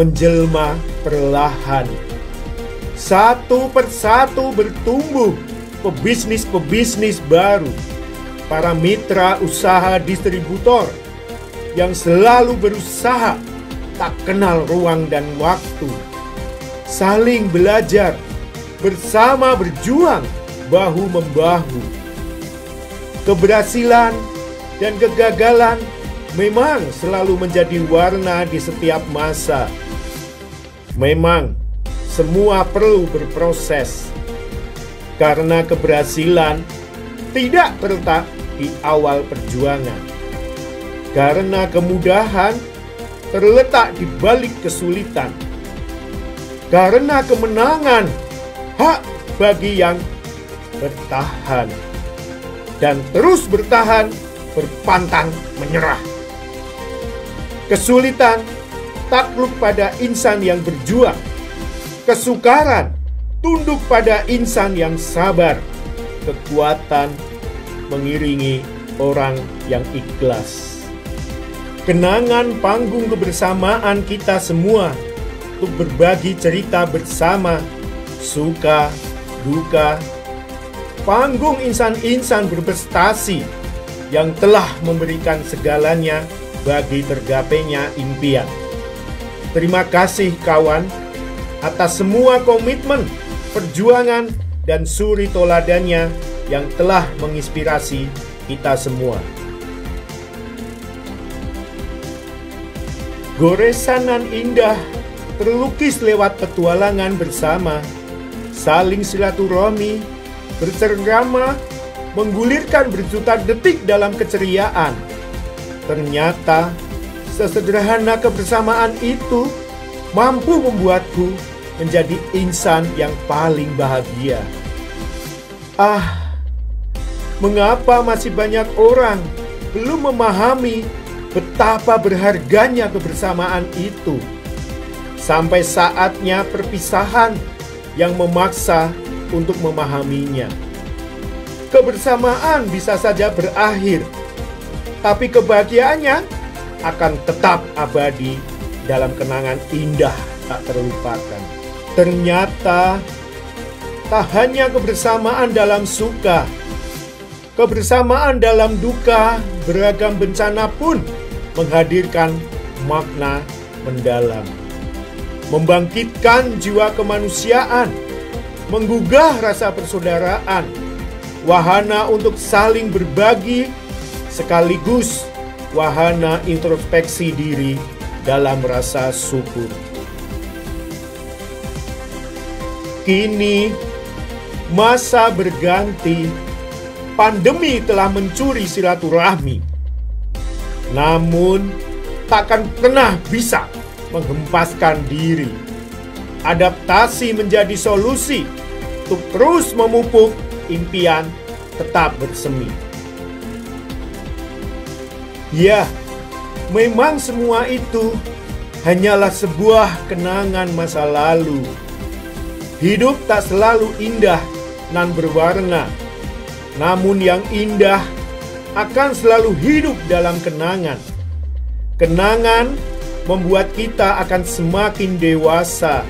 menjelma perlahan. Satu persatu bertumbuh pebisnis-pebisnis baru, para mitra usaha distributor yang selalu berusaha tak kenal ruang dan waktu, saling belajar, bersama berjuang bahu-membahu. Keberhasilan dan kegagalan memang selalu menjadi warna di setiap masa. Memang semua perlu berproses, karena keberhasilan tidak terletak di awal perjuangan, karena kemudahan terletak di balik kesulitan, karena kemenangan hak bagi yang bertahan dan terus bertahan berpantang menyerah. Kesulitan takluk pada insan yang berjuang. Kesukaran tunduk pada insan yang sabar. Kekuatan mengiringi orang yang ikhlas. Kenangan panggung kebersamaan kita semua untuk berbagi cerita bersama, suka, duka, panggung insan-insan berprestasi yang telah memberikan segalanya bagi tergapainya impian. Terima kasih kawan atas semua komitmen, perjuangan, dan suri toladannya yang telah menginspirasi kita semua. Goresanan indah terlukis lewat petualangan bersama, saling silaturahmi, bercergama, menggulirkan berjuta detik dalam keceriaan. Ternyata sesederhana kebersamaan itu mampu membuatku menjadi insan yang paling bahagia. Ah, mengapa masih banyak orang belum memahami betapa berharganya kebersamaan itu? Sampai saatnya perpisahan yang memaksa untuk memahaminya. Kebersamaan bisa saja berakhir, tapi kebahagiaannya akan tetap abadi dalam kenangan indah tak terlupakan. Ternyata tak hanya kebersamaan dalam suka, kebersamaan dalam duka, beragam bencana pun menghadirkan makna mendalam. Membangkitkan jiwa kemanusiaan, menggugah rasa persaudaraan, wahana untuk saling berbagi, sekaligus wahana introspeksi diri dalam rasa syukur. Kini masa berganti, pandemi telah mencuri silaturahmi. Namun takkan pernah bisa menghempaskan diri adaptasi menjadi solusi untuk terus memupuk impian tetap bersemi. Ya, memang semua itu hanyalah sebuah kenangan masa lalu. Hidup tak selalu indah dan berwarna, namun yang indah akan selalu hidup dalam kenangan. Kenangan membuat kita akan semakin dewasa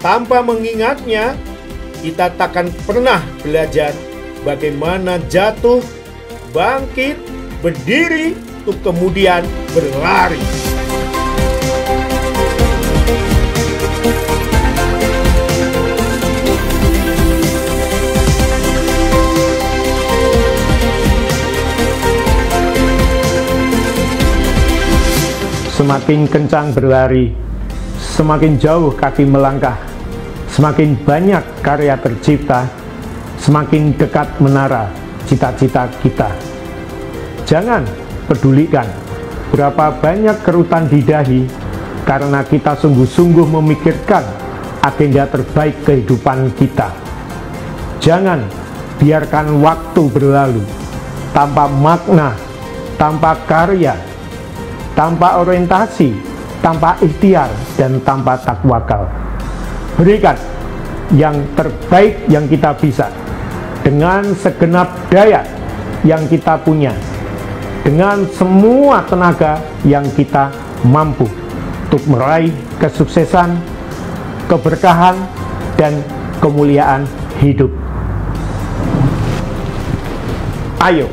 tanpa mengingatnya, kita takkan pernah belajar bagaimana jatuh, bangkit, berdiri, untuk kemudian berlari. Semakin kencang berlari, semakin jauh kaki melangkah Semakin banyak karya tercipta, semakin dekat menara cita-cita kita. Jangan pedulikan. Berapa banyak kerutan di dahi karena kita sungguh-sungguh memikirkan agenda terbaik kehidupan kita. Jangan biarkan waktu berlalu tanpa makna, tanpa karya, tanpa orientasi, tanpa ikhtiar, dan tanpa takwakal berikan yang terbaik yang kita bisa dengan segenap daya yang kita punya dengan semua tenaga yang kita mampu untuk meraih kesuksesan, keberkahan, dan kemuliaan hidup. Ayo,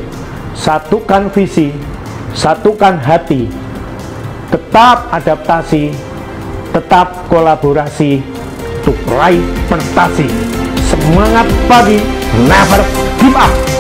satukan visi, satukan hati, tetap adaptasi, tetap kolaborasi untuk raih prestasi. Semangat pagi, never give up.